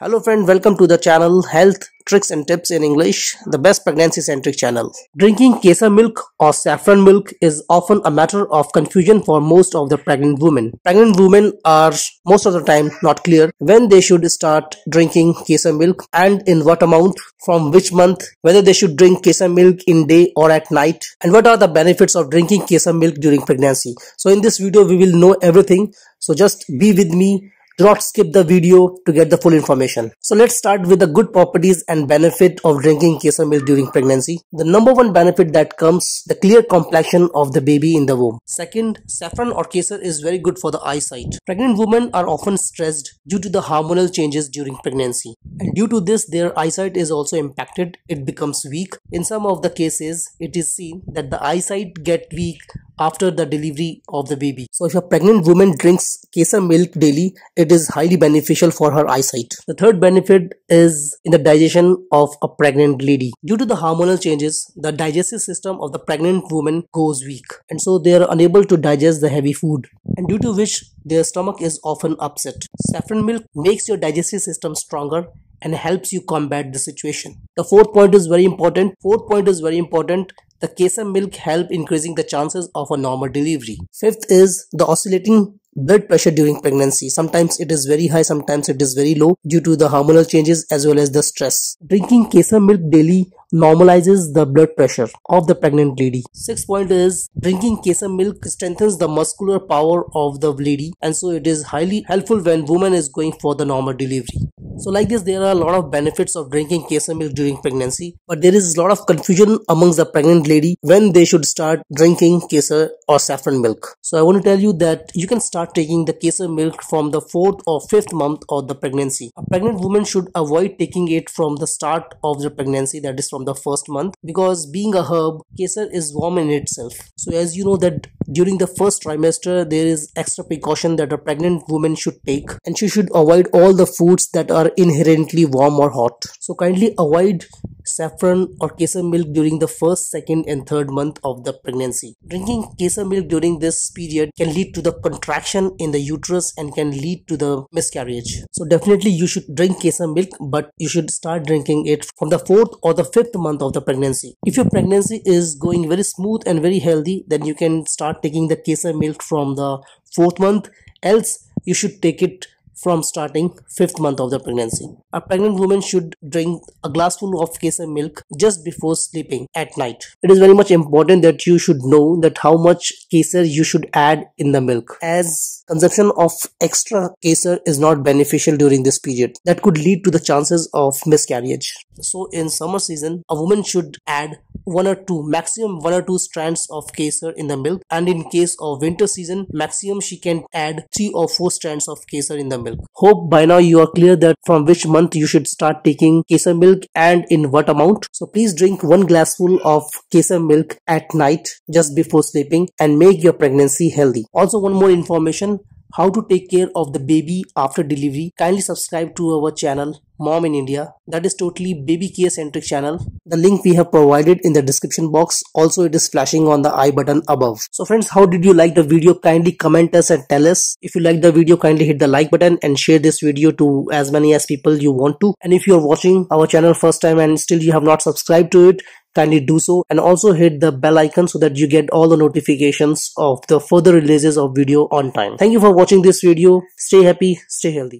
Hello friend, welcome to the channel Health Tricks and Tips in English, the best pregnancy centric channel. Drinking kesar milk or saffron milk is often a matter of confusion for most of the pregnant women. Pregnant women are most of the time not clear when they should start drinking kesar milk and in what amount, from which month, whether they should drink kesar milk in day or at night, and what are the benefits of drinking kesar milk during pregnancy. So in this video we will know everything. So just be with me do not skip the video to get the full information. So let's start with the good properties and benefit of drinking kesar milk during pregnancy. The number one benefit that comes the clear complexion of the baby in the womb. Second, saffron or kesar is very good for the eyesight. Pregnant women are often stressed due to the hormonal changes during pregnancy. And due to this, their eyesight is also impacted. It becomes weak. In some of the cases, it is seen that the eyesight get weak after the delivery of the baby. So if a pregnant woman drinks kesar milk daily, it is highly beneficial for her eyesight. The third benefit is in the digestion of a pregnant lady. Due to the hormonal changes, the digestive system of the pregnant woman goes weak and so they are unable to digest the heavy food and due to which their stomach is often upset. Saffron milk makes your digestive system stronger and helps you combat the situation. The fourth point is very important. Fourth point is very important the kesar milk help increasing the chances of a normal delivery. Fifth is the oscillating blood pressure during pregnancy. Sometimes it is very high, sometimes it is very low due to the hormonal changes as well as the stress. Drinking kesar milk daily normalizes the blood pressure of the pregnant lady. Sixth point is drinking kesar milk strengthens the muscular power of the lady and so it is highly helpful when woman is going for the normal delivery. So like this, there are a lot of benefits of drinking kesar milk during pregnancy, but there is a lot of confusion amongst the pregnant lady when they should start drinking kesar or saffron milk. So I want to tell you that you can start taking the kesar milk from the fourth or fifth month of the pregnancy. A pregnant woman should avoid taking it from the start of the pregnancy, that is from the first month, because being a herb, kesar is warm in itself. So as you know that during the first trimester, there is extra precaution that a pregnant woman should take and she should avoid all the foods that are inherently warm or hot. So kindly avoid saffron or kesar milk during the first, second and third month of the pregnancy. Drinking kesar milk during this period can lead to the contraction in the uterus and can lead to the miscarriage. So definitely you should drink kesar milk but you should start drinking it from the fourth or the fifth month of the pregnancy. If your pregnancy is going very smooth and very healthy then you can start taking the kesar milk from the fourth month else you should take it from starting fifth month of the pregnancy. A pregnant woman should drink a glassful of kesar milk just before sleeping at night. It is very much important that you should know that how much kesar you should add in the milk as consumption of extra kesar is not beneficial during this period. That could lead to the chances of miscarriage. So in summer season, a woman should add one or two maximum one or two strands of kesar in the milk. And in case of winter season maximum she can add three or four strands of kesar in the milk. Hope by now you are clear that from which month you should start taking kesar milk and in what amount. So please drink one glassful of kesar milk at night just before sleeping and make your pregnancy healthy. Also one more information how to take care of the baby after delivery. Kindly subscribe to our channel mom in india. That is totally baby care centric channel. The link we have provided in the description box. Also it is flashing on the i button above. So friends how did you like the video? Kindly comment us and tell us. If you like the video kindly hit the like button and share this video to as many as people you want to. And if you are watching our channel first time and still you have not subscribed to it kindly do so. And also hit the bell icon so that you get all the notifications of the further releases of video on time. Thank you for watching this video. Stay happy stay healthy